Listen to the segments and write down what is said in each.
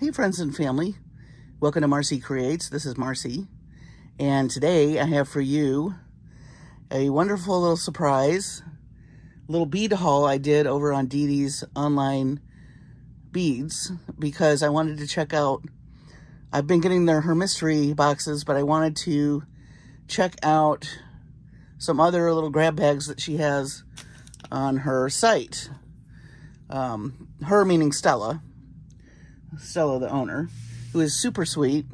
Hey friends and family, welcome to Marcie Creates. This is Marcie, and today I have for you a wonderful little surprise, little bead haul I did over on Didi's online beads because I wanted to check out, I've been getting their her mystery boxes, but I wanted to check out some other little grab bags that she has on her site. Um, her meaning Stella, Stella, the owner, who is super sweet.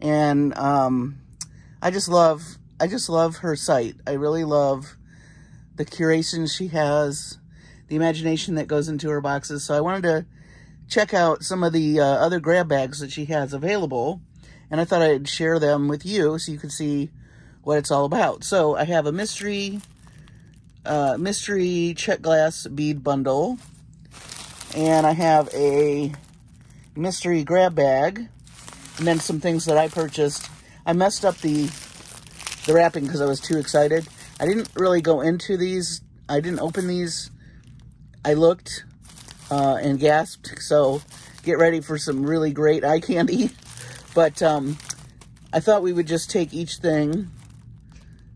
And um, I just love, I just love her site. I really love the curation she has, the imagination that goes into her boxes. So I wanted to check out some of the uh, other grab bags that she has available. And I thought I'd share them with you so you could see what it's all about. So I have a mystery, uh, mystery Czech glass bead bundle. And I have a mystery grab bag. And then some things that I purchased. I messed up the, the wrapping because I was too excited. I didn't really go into these. I didn't open these. I looked uh, and gasped. So get ready for some really great eye candy. But um, I thought we would just take each thing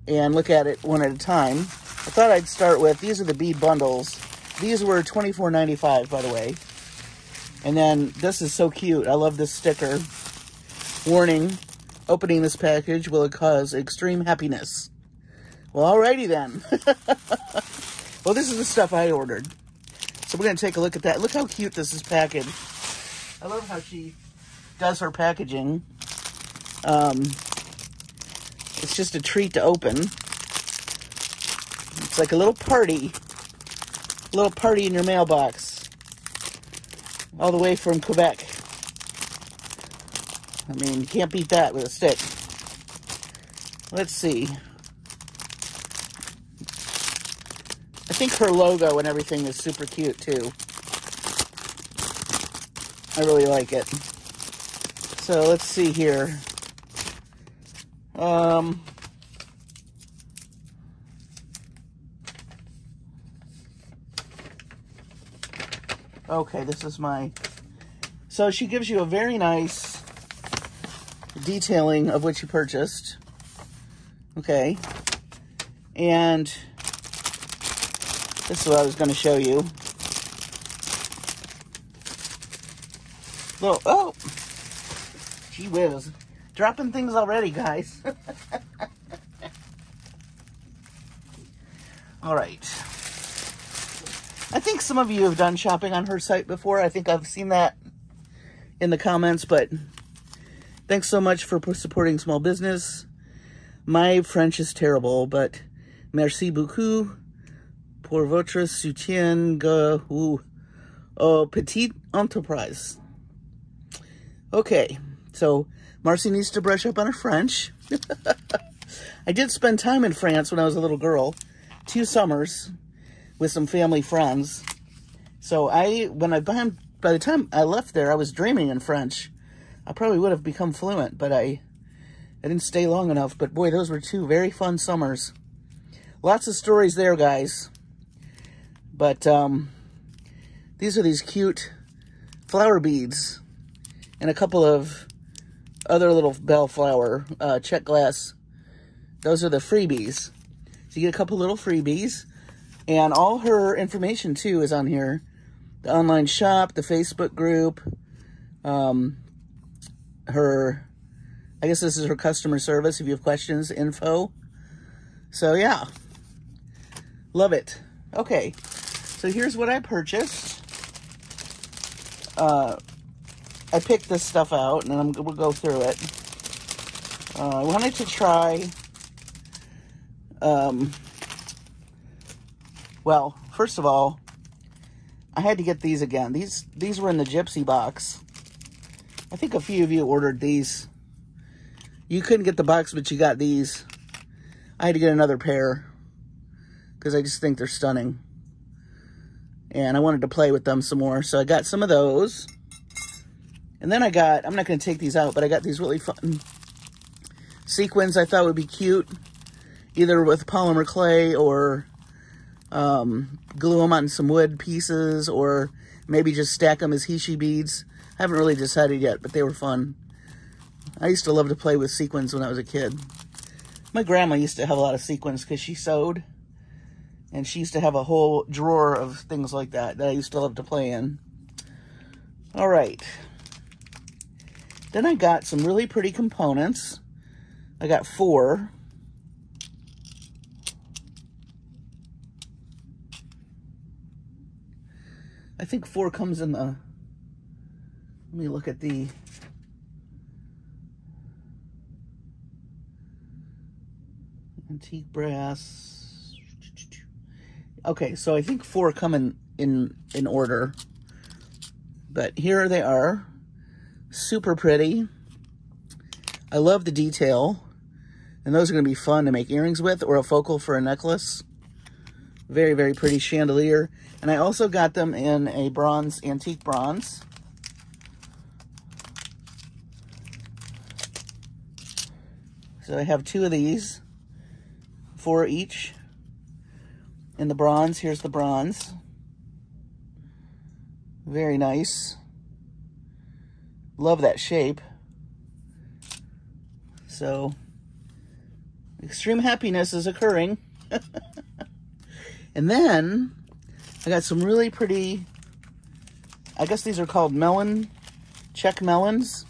and look at it one at a time. I thought I'd start with, these are the bead bundles. These were $24.95, by the way. And then this is so cute. I love this sticker. Warning, opening this package will cause extreme happiness. Well, alrighty then. well, this is the stuff I ordered. So we're going to take a look at that. Look how cute this is packaged. I love how she does her packaging. Um, it's just a treat to open. It's like a little party. A little party in your mailbox all the way from Quebec. I mean, you can't beat that with a stick. Let's see. I think her logo and everything is super cute too. I really like it. So let's see here. Um, Okay, this is my... So she gives you a very nice detailing of what you purchased. Okay. And this is what I was going to show you. Little, oh, gee whiz. Dropping things already, guys. All right. I think some of you have done shopping on her site before. I think I've seen that in the comments, but thanks so much for supporting small business. My French is terrible, but merci beaucoup pour votre soutien au, au oh, petit entreprise. Okay, so Marcie needs to brush up on her French. I did spend time in France when I was a little girl, two summers with some family friends. So I, when I, by the time I left there, I was dreaming in French. I probably would have become fluent, but I, I didn't stay long enough. But boy, those were two very fun summers. Lots of stories there, guys. But um, these are these cute flower beads and a couple of other little bellflower uh, Czech glass. Those are the freebies. So you get a couple little freebies. And all her information, too, is on here. The online shop, the Facebook group, um, her, I guess this is her customer service if you have questions, info. So, yeah. Love it. Okay. So, here's what I purchased. Uh, I picked this stuff out, and I'm, we'll go through it. Uh, I wanted to try... Um, well, first of all, I had to get these again. These these were in the Gypsy box. I think a few of you ordered these. You couldn't get the box, but you got these. I had to get another pair because I just think they're stunning. And I wanted to play with them some more. So I got some of those. And then I got, I'm not going to take these out, but I got these really fun sequins I thought would be cute. Either with polymer clay or um, glue them on some wood pieces or maybe just stack them as Heishi beads. I haven't really decided yet, but they were fun. I used to love to play with sequins when I was a kid. My grandma used to have a lot of sequins because she sewed. And she used to have a whole drawer of things like that that I used to love to play in. All right. Then I got some really pretty components. I got four. I think four comes in the, let me look at the, antique brass. Okay, so I think four come in, in, in order. But here they are. Super pretty. I love the detail. And those are going to be fun to make earrings with or a focal for a necklace. Very, very pretty chandelier. And I also got them in a bronze, antique bronze. So I have two of these, four each. In the bronze, here's the bronze. Very nice. Love that shape. So, extreme happiness is occurring. and then, I got some really pretty, I guess these are called melon, Czech melons.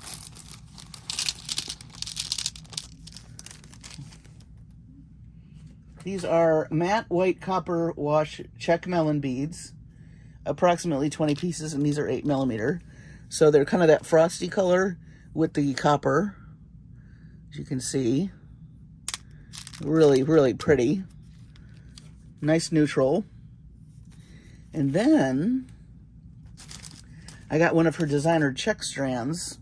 These are matte white copper wash Czech melon beads approximately 20 pieces, and these are 8 millimeter. So they're kind of that frosty color with the copper, as you can see. Really, really pretty. Nice neutral. And then I got one of her designer Czech strands.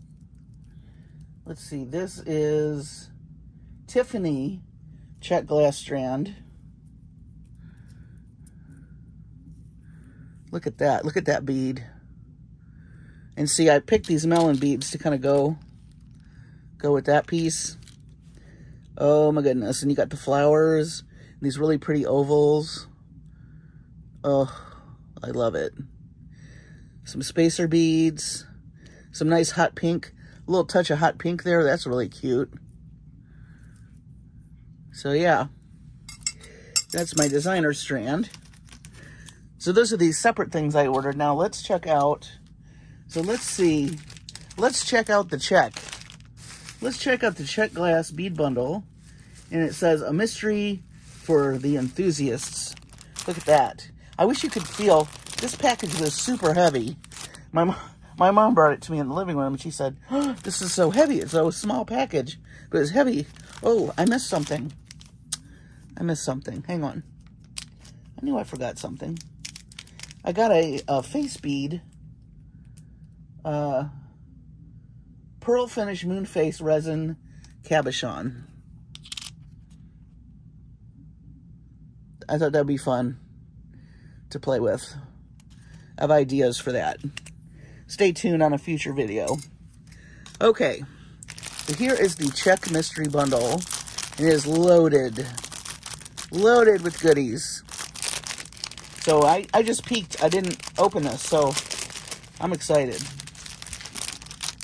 Let's see, this is Tiffany Czech glass strand. Look at that. Look at that bead. And see, I picked these melon beads to kind of go, go with that piece. Oh my goodness. And you got the flowers, these really pretty ovals. Oh, I love it. Some spacer beads, some nice hot pink, a little touch of hot pink there. That's really cute. So yeah, that's my designer strand. So those are these separate things I ordered. Now let's check out, so let's see, let's Czech out the check. Let's check out the Czech glass bead bundle. And it says, a mystery for the enthusiasts. Look at that. I wish you could feel, this package was super heavy. My, my mom brought it to me in the living room and she said, oh, this is so heavy. It's a small package, but it's heavy. Oh, I missed something. I missed something. Hang on. I knew I forgot something. I got a, a face bead, uh, pearl finish moon face resin cabochon. I thought that'd be fun to play with. Have ideas for that. Stay tuned on a future video. Okay, so here is the Czech mystery bundle. It is loaded, loaded with goodies. So I, I just peeked. I didn't open this, so I'm excited.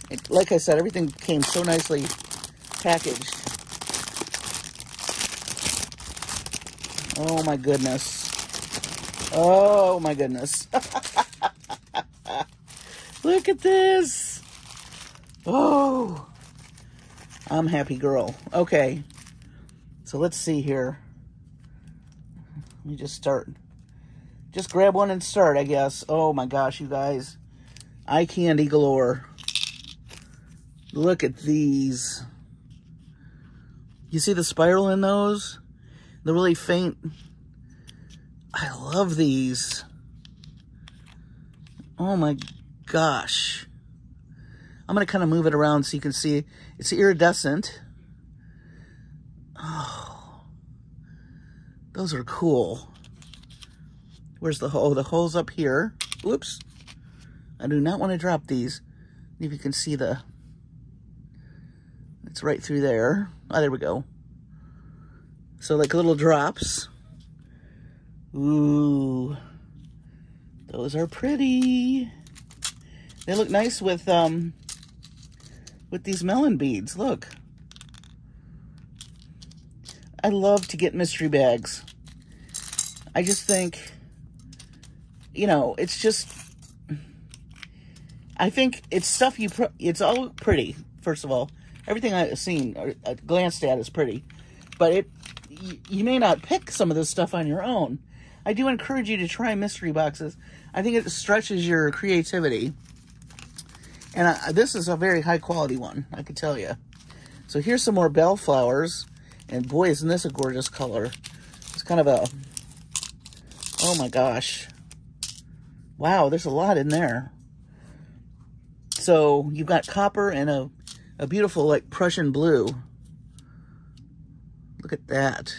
It, like I said, everything came so nicely packaged. Oh my goodness. Oh my goodness. Look at this. Oh. I'm happy girl. Okay. So let's see here. Let me just start just grab one and start, I guess. Oh my gosh, you guys. Eye candy galore. Look at these. You see the spiral in those? The really faint. I love these. Oh my gosh. I'm going to kind of move it around so you can see. It's iridescent. Oh, those are cool. Where's the hole? Oh, the hole's up here. Whoops. I do not want to drop these. If you can see the, it's right through there. Oh, there we go. So like little drops. Ooh, those are pretty. They look nice with, um, with these melon beads. Look. I love to get mystery bags. I just think, you know, it's just, I think it's stuff you, it's all pretty, first of all. Everything I've seen or uh, glanced at is pretty, but it, you may not pick some of this stuff on your own. I do encourage you to try mystery boxes. I think it stretches your creativity. And I, this is a very high quality one, I can tell you. So here's some more bellflowers. And boy, isn't this a gorgeous color. It's kind of a, oh my gosh. Wow, there's a lot in there. So you've got copper and a, a beautiful like Prussian blue. Look at that.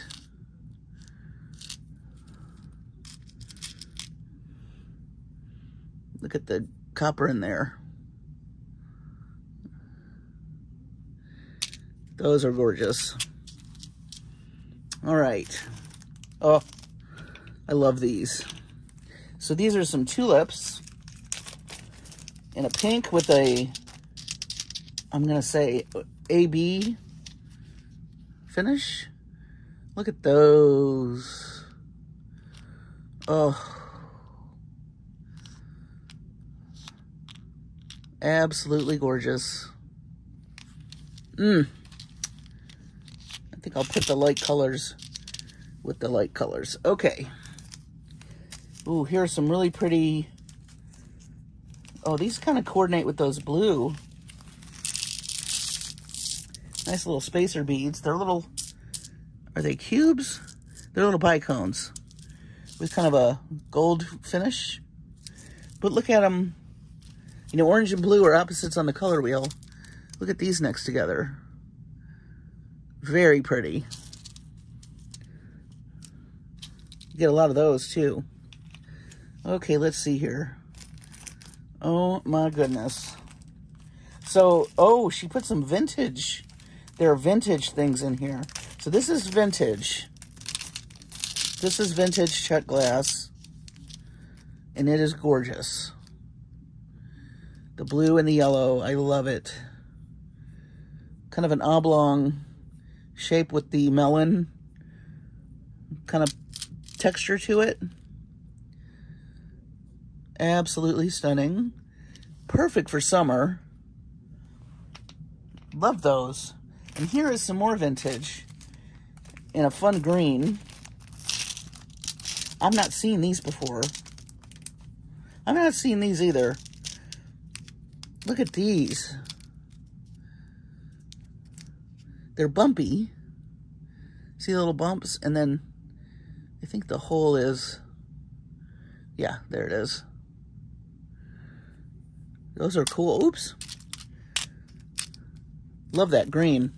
Look at the copper in there. Those are gorgeous. All right. Oh, I love these. So these are some tulips in a pink with a, I'm going to say AB finish. Look at those. Oh. Absolutely gorgeous. Mmm. I think I'll put the light colors with the light colors. Okay. Ooh, here are some really pretty... Oh, these kind of coordinate with those blue. Nice little spacer beads. They're little... Are they cubes? They're little bicones with kind of a gold finish. But look at them you know, orange and blue are opposites on the color wheel. Look at these next together. Very pretty. You get a lot of those too. Okay, let's see here. Oh my goodness. So, oh, she put some vintage. There are vintage things in here. So this is vintage. This is vintage Czech glass. And it is gorgeous. The blue and the yellow, I love it. Kind of an oblong shape with the melon kind of texture to it. Absolutely stunning. Perfect for summer. Love those. And here is some more vintage in a fun green. I've not seen these before. I've not seen these either. Look at these. They're bumpy. See the little bumps? And then I think the hole is, yeah, there it is. Those are cool. Oops. Love that green.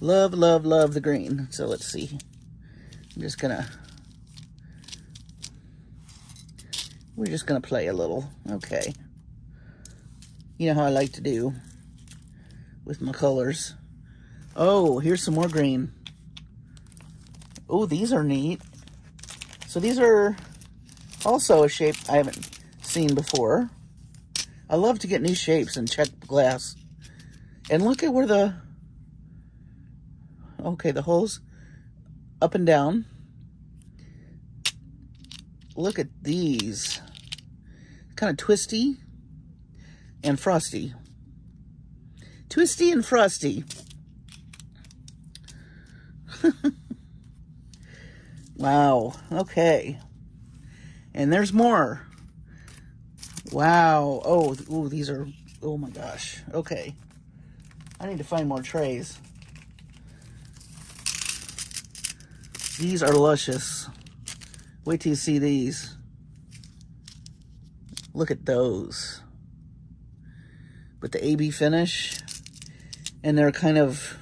Love, love, love the green. So let's see. I'm just gonna, we're just gonna play a little. Okay. You know how I like to do with my colors. Oh, here's some more green. Oh, these are neat. So these are also a shape I haven't seen before. I love to get new shapes and Czech glass. And look at where the, okay, the holes up and down. Look at these. Kind of twisty and Frosty. Twisty and Frosty. wow. Okay. And there's more. Wow. Oh, ooh, these are, oh my gosh. Okay. I need to find more trays. These are luscious. Wait till you see these. Look at those with the AB finish. And they're kind of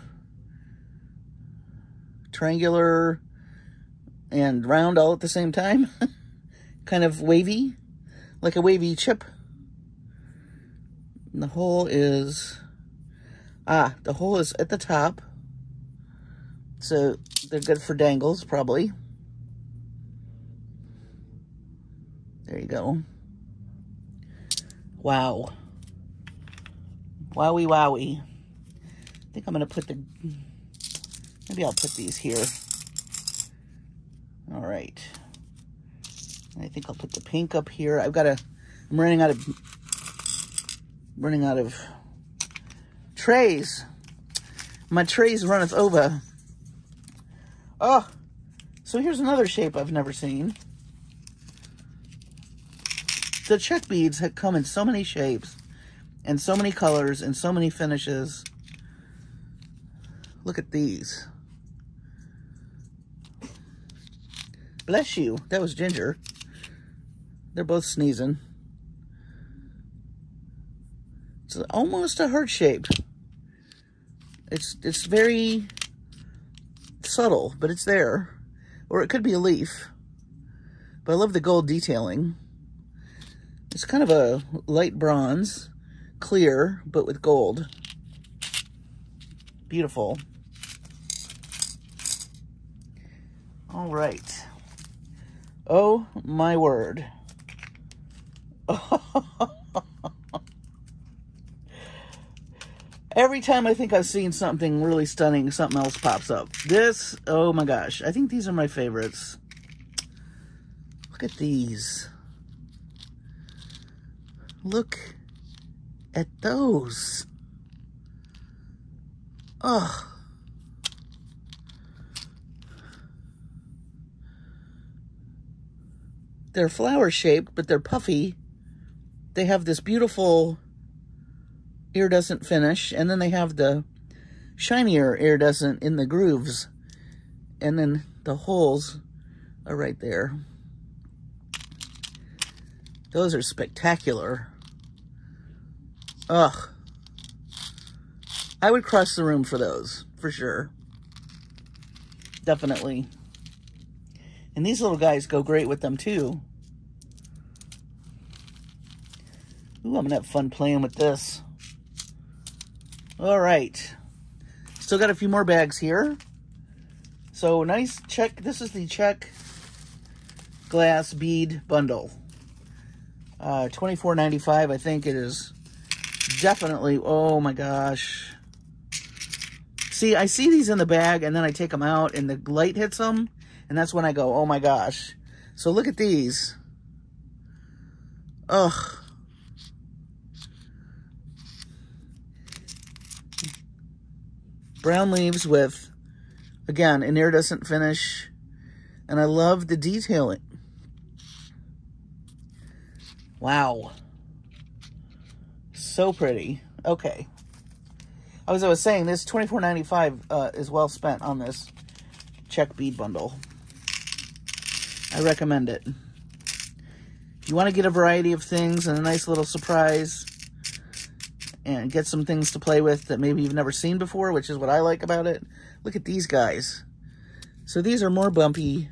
triangular and round all at the same time. kind of wavy, like a wavy chip. And the hole is, ah, the hole is at the top. So they're good for dangles, probably. There you go. Wow. Wowie wowie. I think I'm going to put the... Maybe I'll put these here. All right. I think I'll put the pink up here. I've got a... I'm running out of... Running out of trays. My trays runneth over. Oh, so here's another shape I've never seen. The Czech beads have come in so many shapes and so many colors and so many finishes. Look at these. Bless you. That was Ginger. They're both sneezing. It's almost a heart shape. It's it's very subtle, but it's there. Or it could be a leaf. But I love the gold detailing. It's kind of a light bronze, clear, but with gold. Beautiful. All right. Oh my word. Every time I think I've seen something really stunning, something else pops up. This, oh my gosh. I think these are my favorites. Look at these. Look at those. Ugh. They're flower shaped, but they're puffy. They have this beautiful iridescent finish. And then they have the shinier iridescent in the grooves. And then the holes are right there. Those are spectacular. Ugh. I would cross the room for those, for sure. Definitely. And these little guys go great with them, too. Ooh, I'm going to have fun playing with this. All right. Still got a few more bags here. So nice Czech. This is the Czech glass bead bundle. Uh, $24.95. I think it is definitely. Oh my gosh. See, I see these in the bag and then I take them out and the light hits them. And that's when I go, oh my gosh. So look at these. Ugh. brown leaves with, again, an iridescent finish. And I love the detailing. Wow. So pretty. Okay. As I was saying, this twenty four ninety five uh, is well spent on this Czech bead bundle. I recommend it. If you want to get a variety of things and a nice little surprise, and get some things to play with that maybe you've never seen before, which is what I like about it. Look at these guys. So these are more bumpy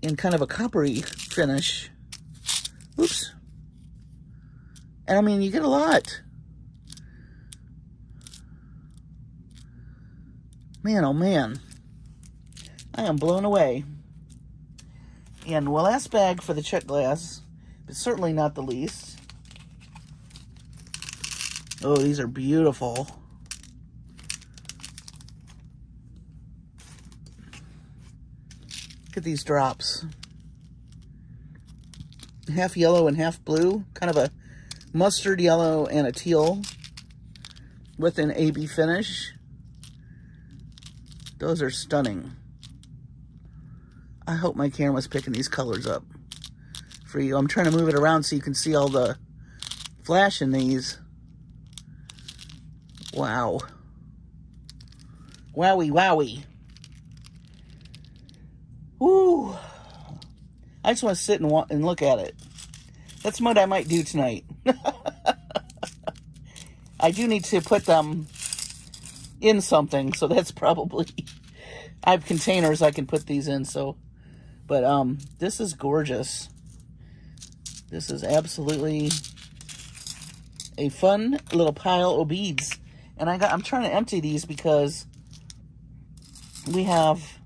and kind of a coppery finish. Oops. And I mean, you get a lot. Man, oh man. I am blown away. And the last bag for the Czech glass, but certainly not the least, Oh, these are beautiful. Look at these drops. Half yellow and half blue. Kind of a mustard yellow and a teal with an AB finish. Those are stunning. I hope my camera's picking these colors up for you. I'm trying to move it around so you can see all the flash in these. Wow. Wowie, wowie. Woo. I just want to sit and, and look at it. That's what I might do tonight. I do need to put them in something, so that's probably... I have containers I can put these in, so... But, um, this is gorgeous. This is absolutely a fun little pile of beads. And I got, I'm trying to empty these because we have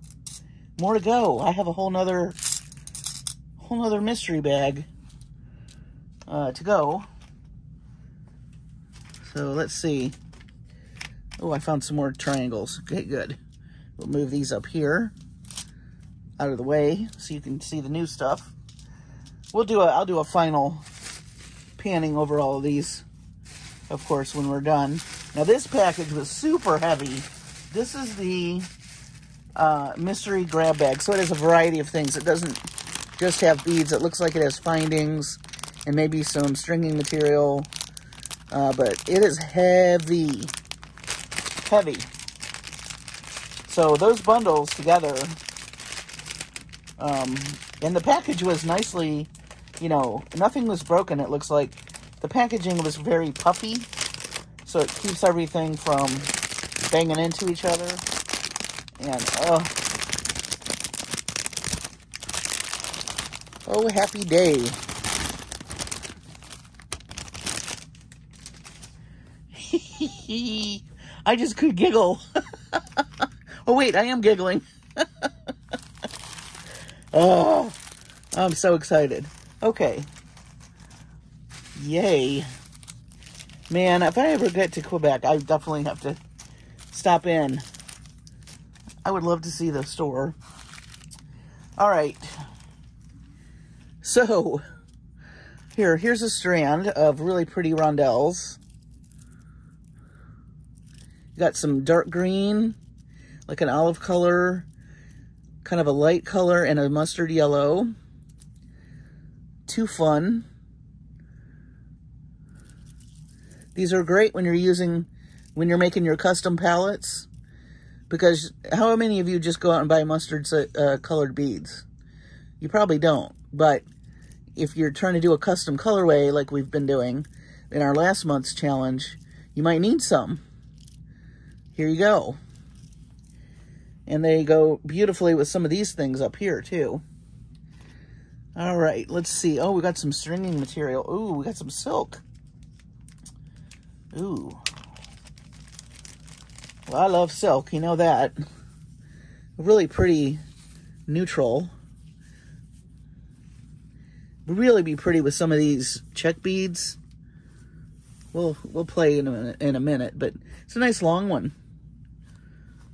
more to go. I have a whole nother, whole nother mystery bag. Uh, to go. So let's see. Oh, I found some more triangles. Okay, good. We'll move these up here out of the way so you can see the new stuff. We'll do a, I'll do a final panning over all of these, of course, when we're done. Now this package was super heavy. This is the uh, mystery grab bag. So it has a variety of things. It doesn't just have beads. It looks like it has findings and maybe some stringing material. Uh, but it is heavy. Heavy. So those bundles together, um, and the package was nicely, you know, nothing was broken. It looks like the packaging was very puffy, so it keeps everything from banging into each other. And, oh, oh, happy day. I just could giggle. oh, wait, I am giggling. oh, I'm so excited. Okay. Yay. Man, if I ever get to Quebec, I definitely have to stop in. I would love to see the store. All right. So, here, here's a strand of really pretty rondelles. Got some dark green, like an olive color, kind of a light color, and a mustard yellow. Too fun. These are great when you're using, when you're making your custom palettes. Because how many of you just go out and buy mustard uh, colored beads? You probably don't. But if you're trying to do a custom colorway like we've been doing in our last month's challenge, you might need some. Here you go. And they go beautifully with some of these things up here too. All right, let's see. Oh, we got some stringing material. Ooh, we got some silk. Ooh. Well, I love silk, you know that. Really pretty neutral. Really be pretty with some of these Czech beads. We'll we'll play in a, in a minute, but it's a nice long one.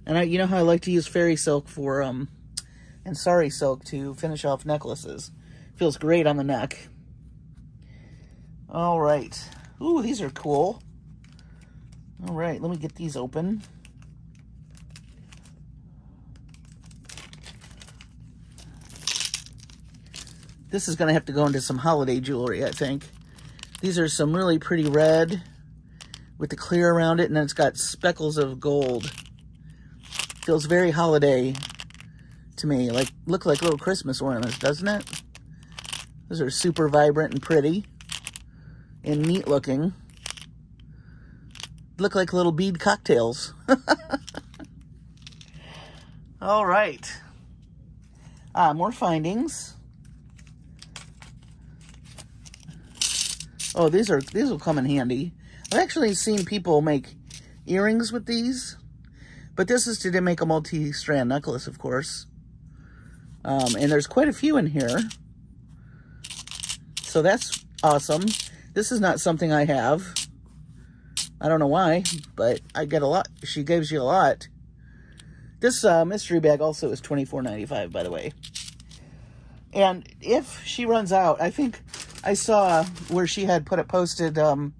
And I, you know how I like to use fairy silk for, um, and sari silk to finish off necklaces. Feels great on the neck. All right. Ooh, these are cool. All right, let me get these open. This is going to have to go into some holiday jewelry, I think. These are some really pretty red with the clear around it, and then it's got speckles of gold. Feels very holiday to me. Like, look like little Christmas ornaments, doesn't it? Those are super vibrant and pretty and neat looking. Look like little bead cocktails. All right. Ah, more findings. Oh, these are these will come in handy. I've actually seen people make earrings with these. But this is to make a multi-strand necklace, of course. Um, and there's quite a few in here. So that's awesome. This is not something I have. I don't know why, but I get a lot. She gives you a lot. This uh, mystery bag also is $24.95, by the way. And if she runs out, I think I saw where she had put it posted um,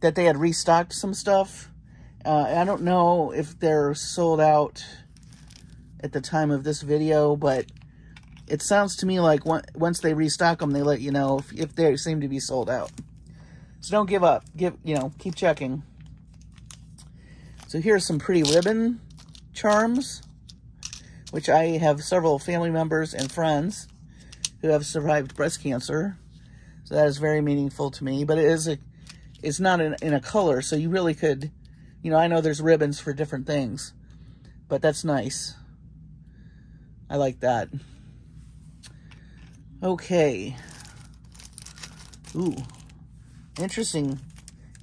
that they had restocked some stuff. Uh, I don't know if they're sold out at the time of this video, but it sounds to me like once they restock them, they let you know if, if they seem to be sold out. So don't give up. Give You know, keep checking. So here's some pretty ribbon charms, which I have several family members and friends who have survived breast cancer. So that is very meaningful to me, but it is a, it's not in, in a color, so you really could you know, I know there's ribbons for different things, but that's nice. I like that. Okay. Ooh, interesting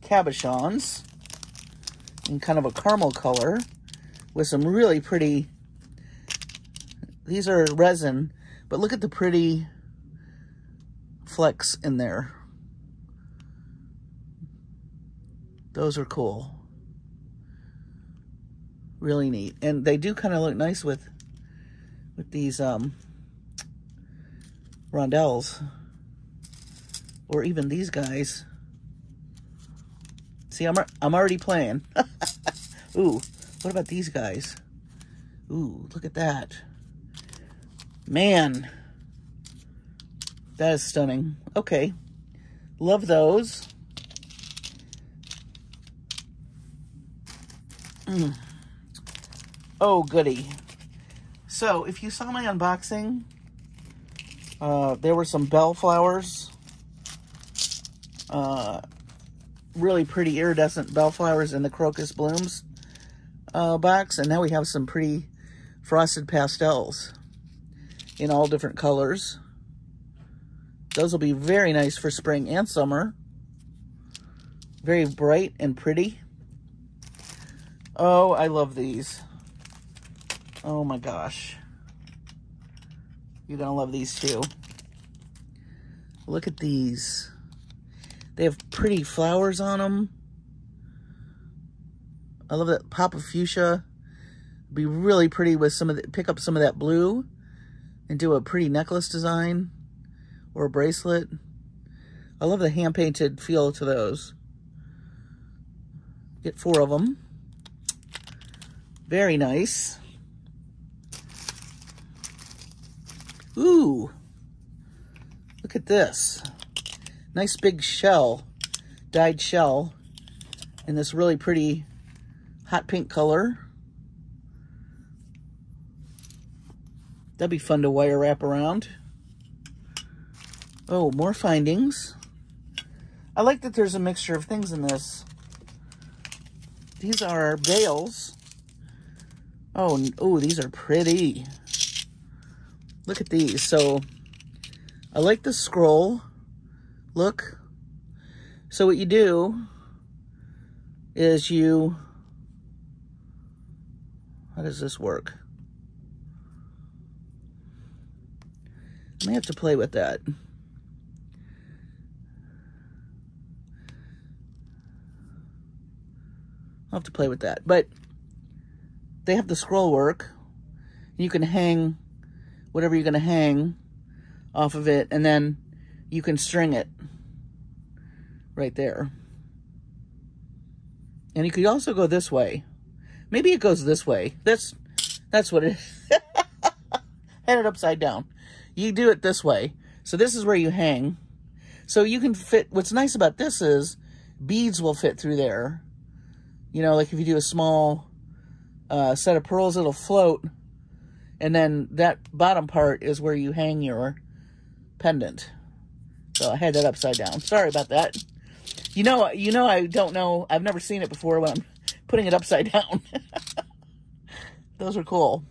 cabochons in kind of a caramel color with some really pretty, these are resin, but look at the pretty flecks in there. Those are cool. Really neat. And they do kind of look nice with with these um, rondelles. Or even these guys. See, I'm, I'm already playing. Ooh, what about these guys? Ooh, look at that. Man. That is stunning. Okay. Love those. Mm. Oh, goody. So, if you saw my unboxing, uh, there were some bellflowers. Uh, really pretty iridescent bellflowers in the crocus blooms uh, box. And now we have some pretty frosted pastels in all different colors. Those will be very nice for spring and summer. Very bright and pretty. Oh, I love these. Oh my gosh. You're going to love these too. Look at these. They have pretty flowers on them. I love that pop of fuchsia. Be really pretty with some of the, pick up some of that blue and do a pretty necklace design or a bracelet. I love the hand-painted feel to those. Get four of them. Very nice. Ooh. Look at this. Nice big shell, dyed shell in this really pretty hot pink color. That'd be fun to wire wrap around. Oh, more findings. I like that there's a mixture of things in this. These are bails. Oh, oh, these are pretty. Look at these. So, I like the scroll look. So what you do is you, how does this work? I may have to play with that. I'll have to play with that. But they have the scroll work. You can hang whatever you're going to hang off of it, and then you can string it right there. And you could also go this way. Maybe it goes this way. That's that's what it is. Head it upside down. You do it this way. So this is where you hang. So you can fit, what's nice about this is beads will fit through there. You know, like if you do a small uh, set of pearls, it'll float. And then that bottom part is where you hang your pendant. So I had that upside down. Sorry about that. You know, you know, I don't know. I've never seen it before when I'm putting it upside down. Those are cool.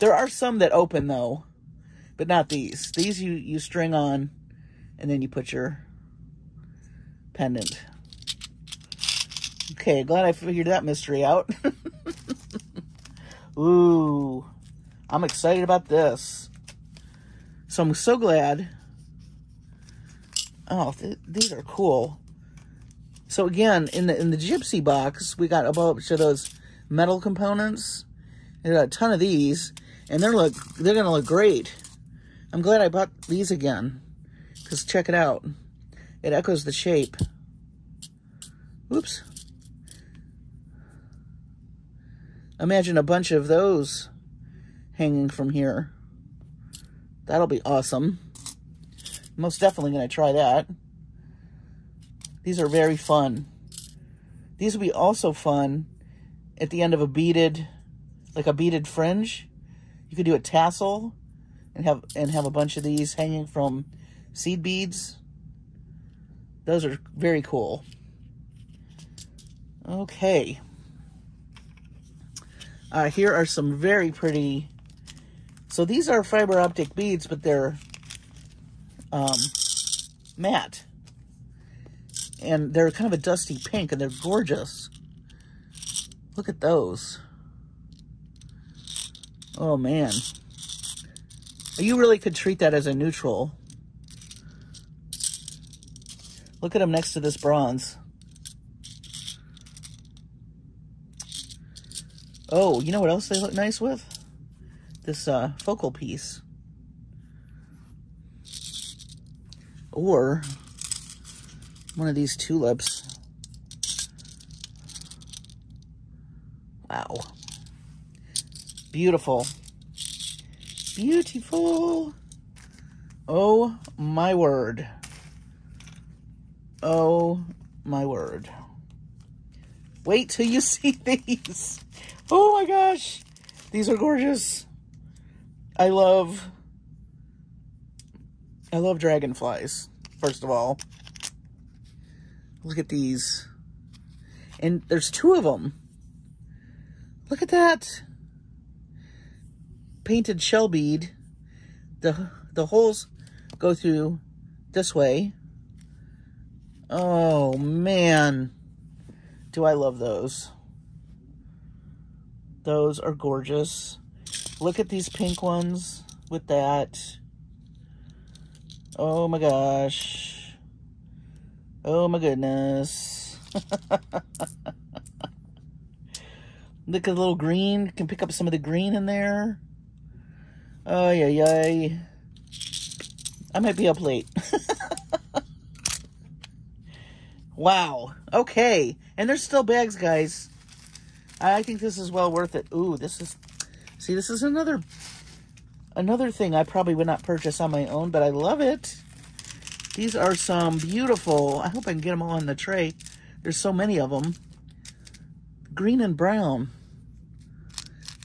There are some that open though, but not these. These you, you string on and then you put your pendant. Okay, glad I figured that mystery out. Ooh, I'm excited about this. So I'm so glad Oh, th these are cool. So again, in the in the Gypsy box, we got a bunch of those metal components. There's got a ton of these, and they're look they're gonna look great. I'm glad I bought these again, because check it out. It echoes the shape. Oops. Imagine a bunch of those hanging from here. That'll be awesome most definitely going to try that. These are very fun. These will be also fun at the end of a beaded, like a beaded fringe. You could do a tassel and have and have a bunch of these hanging from seed beads. Those are very cool. Okay. Uh, here are some very pretty, so these are fiber optic beads, but they're um, matte. And they're kind of a dusty pink, and they're gorgeous. Look at those. Oh, man. You really could treat that as a neutral. Look at them next to this bronze. Oh, you know what else they look nice with? This uh, focal piece. Or one of these tulips. Wow. Beautiful. Beautiful. Oh my word. Oh my word. Wait till you see these. Oh my gosh. These are gorgeous. I love, I love dragonflies, first of all. Look at these. And there's two of them. Look at that. Painted shell bead. The, the holes go through this way. Oh, man. Do I love those. Those are gorgeous. Look at these pink ones with that. Oh my gosh. Oh my goodness. Look at the little green. Can pick up some of the green in there. Oh, yeah, yeah. I might be up late. wow. Okay. And there's still bags, guys. I think this is well worth it. Ooh, this is... See, this is another... Another thing I probably would not purchase on my own, but I love it. These are some beautiful... I hope I can get them all on the tray. There's so many of them. Green and brown.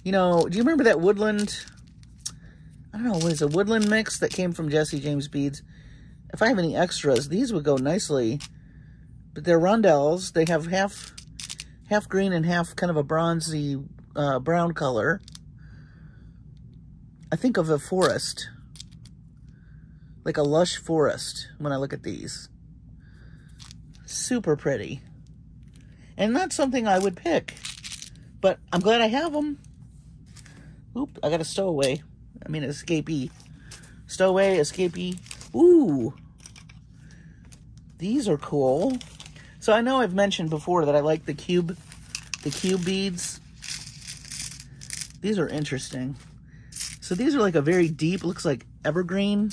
You know, do you remember that woodland, I don't know, what is a woodland mix that came from Jesse James Beads? If I have any extras, these would go nicely. But they're rondelles. They have half half green and half kind of a bronzy uh, brown color. I think of a forest. Like a lush forest when I look at these. Super pretty. And not something I would pick. But I'm glad I have them. Oop, I got a stowaway. I mean, escapee. Stowaway, escapee. Ooh. These are cool. So I know I've mentioned before that I like the cube, the cube beads. These are interesting. So these are like a very deep, looks like evergreen.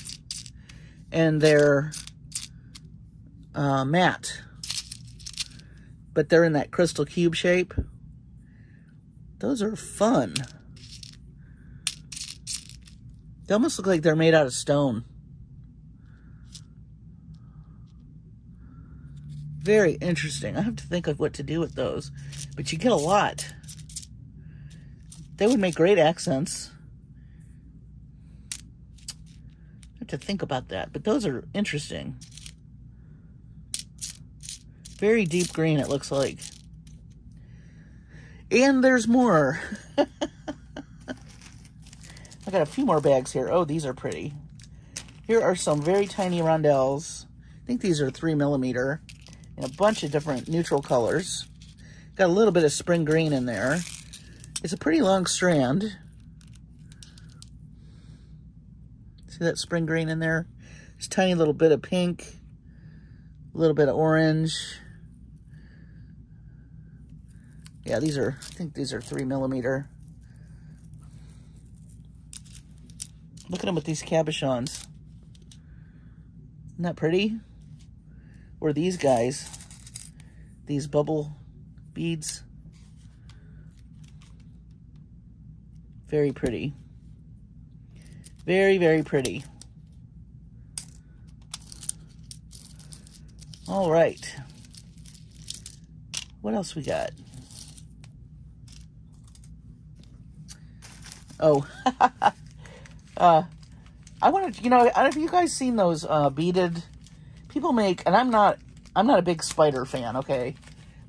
And they're uh, matte. But they're in that crystal cube shape. Those are fun. They almost look like they're made out of stone. Very interesting. I have to think of what to do with those. But you get a lot. They would make great accents. I have to think about that. But those are interesting. Very deep green, it looks like. And there's more. I got a few more bags here. Oh, these are pretty. Here are some very tiny rondelles. I think these are three millimeter in a bunch of different neutral colors. Got a little bit of spring green in there. It's a pretty long strand. See that spring green in there? Just tiny little bit of pink, a little bit of orange. Yeah, these are, I think these are three millimeter. Look at them with these cabochons. Isn't that pretty? Or these guys, these bubble beads. Very pretty. Very, very pretty. All right. What else we got? Oh, Uh, I wanted, to, you know, if you guys seen those uh, beaded. People make, and I'm not, I'm not a big spider fan, okay,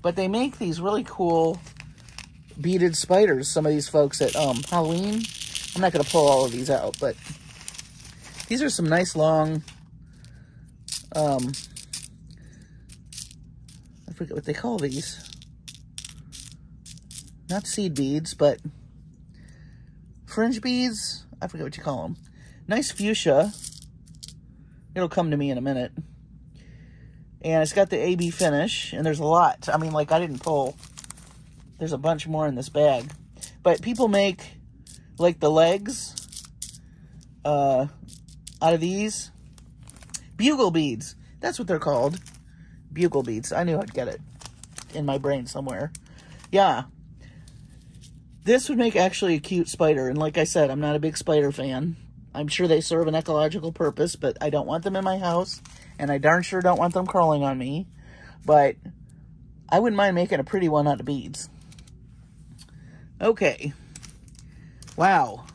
but they make these really cool beaded spiders. Some of these folks at um, Halloween. I'm not gonna pull all of these out, but these are some nice long. Um, I forget what they call these. Not seed beads, but fringe beads. I forget what you call them. Nice fuchsia. It'll come to me in a minute. And it's got the AB finish, and there's a lot. I mean, like, I didn't pull. There's a bunch more in this bag. But people make like the legs uh, out of these. Bugle beads. That's what they're called. Bugle beads. I knew I'd get it in my brain somewhere. Yeah. This would make actually a cute spider. And like I said, I'm not a big spider fan. I'm sure they serve an ecological purpose, but I don't want them in my house. And I darn sure don't want them crawling on me. But I wouldn't mind making a pretty one out of beads. Okay. Wow.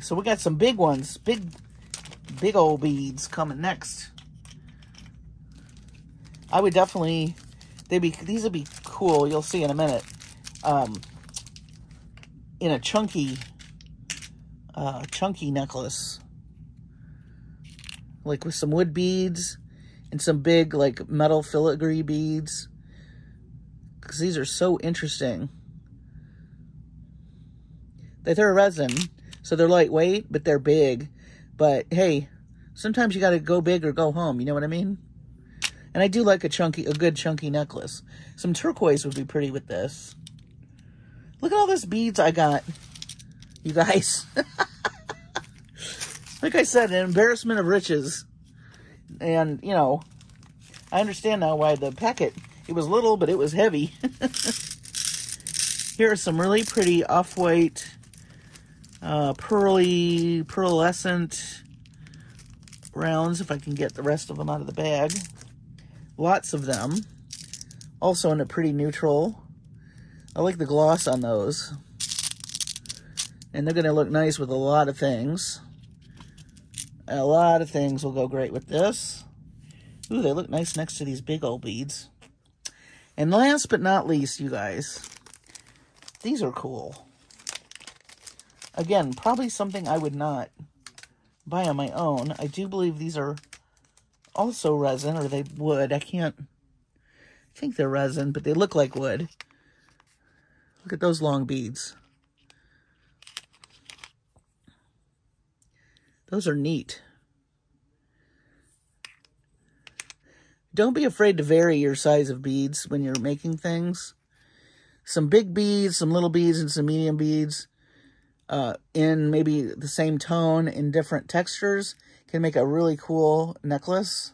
So we got some big ones. Big, big old beads coming next. I would definitely, they'd be, these would be cool. You'll see in a minute. Um, in a chunky, uh, chunky necklace. Like with some wood beads and some big like metal filigree beads. Because these are so interesting. They're resin, so they're lightweight, but they're big. But hey, sometimes you got to go big or go home. You know what I mean? And I do like a chunky, a good chunky necklace. Some turquoise would be pretty with this. Look at all these beads I got, you guys. like I said, an embarrassment of riches. And, you know, I understand now why the packet, it was little, but it was heavy. Here are some really pretty off-white, uh, pearly, pearlescent rounds, if I can get the rest of them out of the bag. Lots of them. Also in a pretty neutral. I like the gloss on those. And they're going to look nice with a lot of things. A lot of things will go great with this. Ooh, they look nice next to these big old beads. And last but not least, you guys, these are cool. Again, probably something I would not buy on my own. I do believe these are also resin, or they would. I can't I think they're resin, but they look like wood. Look at those long beads. Those are neat. Don't be afraid to vary your size of beads when you're making things. Some big beads, some little beads, and some medium beads uh, in maybe the same tone in different textures can make a really cool necklace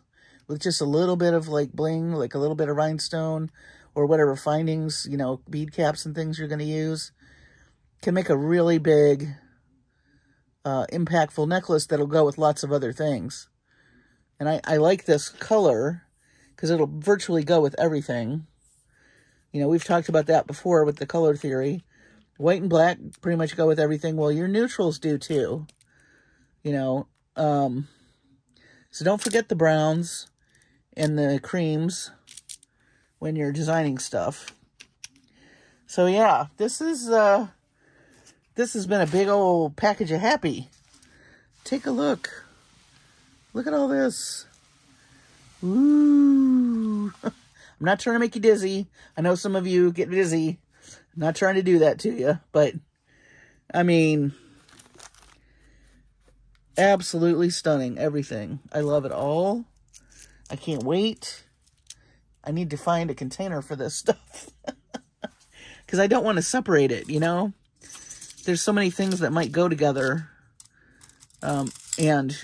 with just a little bit of like bling, like a little bit of rhinestone or whatever findings, you know, bead caps and things you're going to use. Can make a really big, uh, impactful necklace that'll go with lots of other things. And I, I like this color because it'll virtually go with everything. You know, we've talked about that before with the color theory. White and black pretty much go with everything. Well, your neutrals do too. You know, um, so don't forget the browns and the creams when you're designing stuff. So yeah, this is, uh, this has been a big old package of happy. Take a look. Look at all this. Ooh. I'm not trying to make you dizzy. I know some of you get dizzy. Not trying to do that to you, but I mean, absolutely stunning. Everything. I love it all. I can't wait. I need to find a container for this stuff. Because I don't want to separate it, you know? There's so many things that might go together. Um, and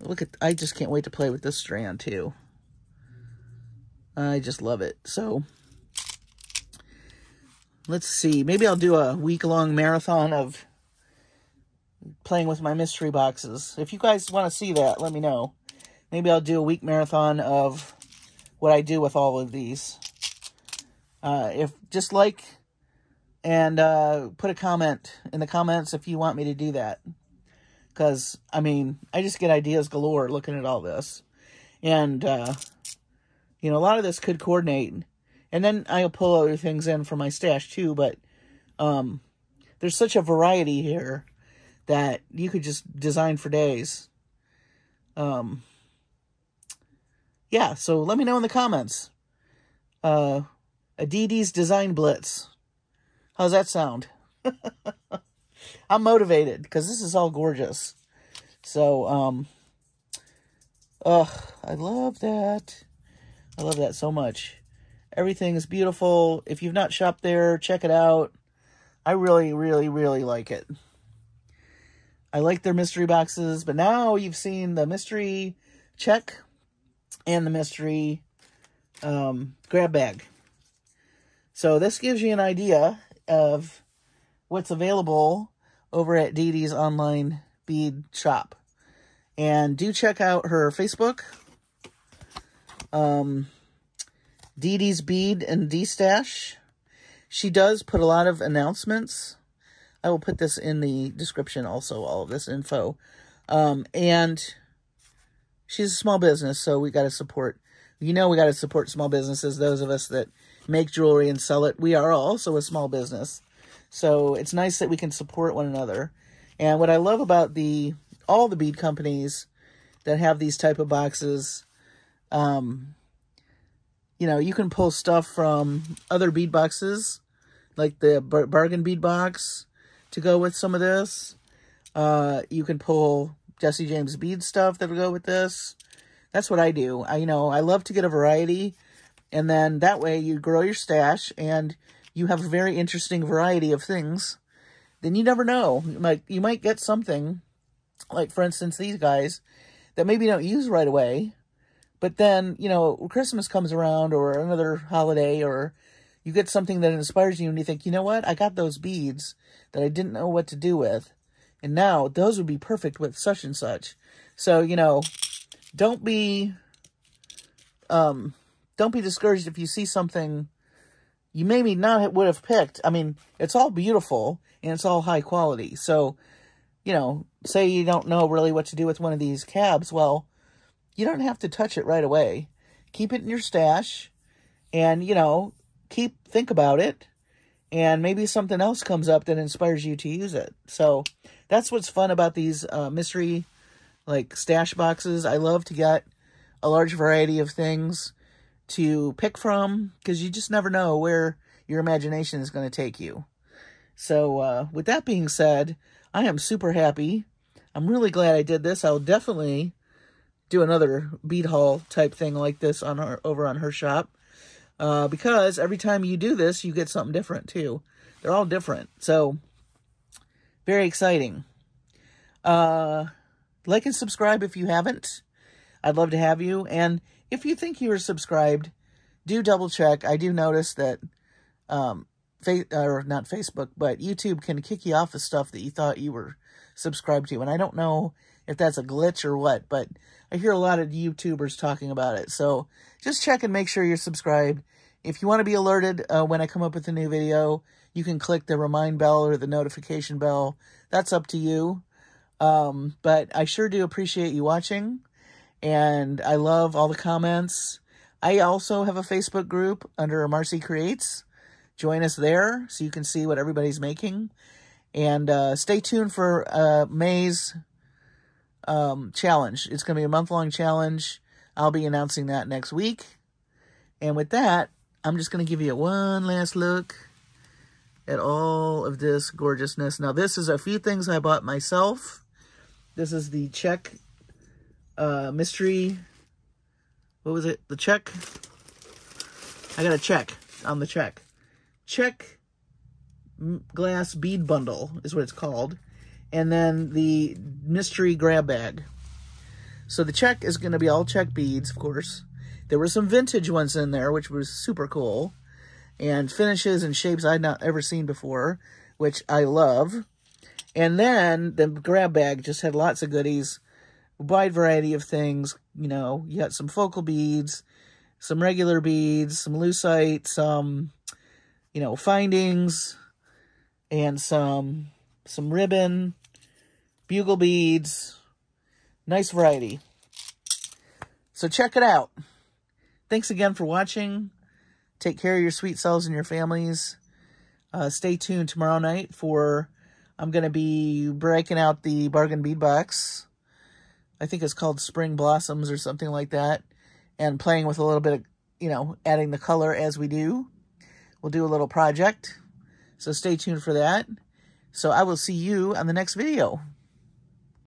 look at, I just can't wait to play with this strand too. I just love it. So, let's see. Maybe I'll do a week-long marathon of playing with my mystery boxes. If you guys want to see that, let me know. Maybe I'll do a week marathon of what I do with all of these. Uh, if just like and uh, put a comment in the comments if you want me to do that. Because, I mean, I just get ideas galore looking at all this. And, uh, you know, a lot of this could coordinate. And then I'll pull other things in from my stash too. But um, there's such a variety here that you could just design for days. Um, yeah, so let me know in the comments. Uh, Didi's Design Blitz. How's that sound? I'm motivated because this is all gorgeous. So, um, ugh, I love that. I love that so much. Everything is beautiful. If you've not shopped there, Czech it out. I really, really, really like it. I like their mystery boxes, but now you've seen the mystery check and the mystery um, grab bag. So this gives you an idea of what's available over at Didi's online bead shop. And do check out her Facebook. Um, Didi's Bead and D-Stash. She does put a lot of announcements. I will put this in the description also, all of this info. Um, and she's a small business, so we got to support. You know we got to support small businesses, those of us that make jewelry and sell it. We are also a small business. So it's nice that we can support one another. And what I love about the all the bead companies that have these type of boxes, um, you know, you can pull stuff from other bead boxes, like the bar bargain bead box, to go with some of this. Uh, you can pull Jesse James bead stuff that will go with this. That's what I do. I, you know, I love to get a variety, and then that way you grow your stash and you have a very interesting variety of things. Then you never know. Like you might get something, like for instance these guys, that maybe don't use right away, but then you know Christmas comes around or another holiday or you get something that inspires you and you think, you know what, I got those beads that I didn't know what to do with. And now those would be perfect with such and such. So, you know, don't be um don't be discouraged if you see something you maybe not would have picked. I mean, it's all beautiful and it's all high quality. So, you know, say you don't know really what to do with one of these cabs, well, you don't have to touch it right away. Keep it in your stash and, you know, keep think about it and maybe something else comes up that inspires you to use it. So that's what's fun about these uh, mystery like stash boxes. I love to get a large variety of things to pick from because you just never know where your imagination is going to take you. So uh, with that being said, I am super happy. I'm really glad I did this. I'll definitely do another bead haul type thing like this on her over on her shop uh, because every time you do this, you get something different too. They're all different. So, very exciting. Uh, like and subscribe if you haven't. I'd love to have you. And if you think you are subscribed, do double check. I do notice that, um, fa or not Facebook, but YouTube can kick you off of stuff that you thought you were subscribed to. And I don't know if that's a glitch or what, but I hear a lot of YouTubers talking about it. So just check and make sure you're subscribed. If you want to be alerted uh, when I come up with a new video, you can click the remind bell or the notification bell. That's up to you. Um, but I sure do appreciate you watching. And I love all the comments. I also have a Facebook group under Marcie Creates. Join us there so you can see what everybody's making. And uh, stay tuned for uh, May's um, challenge. It's going to be a month-long challenge. I'll be announcing that next week. And with that, I'm just going to give you one last look at all of this gorgeousness. Now, this is a few things I bought myself. This is the Czech uh, mystery. What was it? The Czech. I got a check on the Czech. Czech glass bead bundle is what it's called and then the mystery grab bag. So the Czech is going to be all Czech beads, of course. There were some vintage ones in there, which was super cool. And finishes and shapes I'd not ever seen before, which I love. And then the grab bag just had lots of goodies, a wide variety of things. You know, you got some focal beads, some regular beads, some lucite, some, you know, findings, and some some ribbon, bugle beads, nice variety. So check it out. Thanks again for watching. Take care of your sweet selves and your families. Uh, stay tuned tomorrow night for, I'm going to be breaking out the bargain bead box. I think it's called Spring Blossoms or something like that. And playing with a little bit of, you know, adding the color as we do. We'll do a little project. So stay tuned for that. So I will see you on the next video.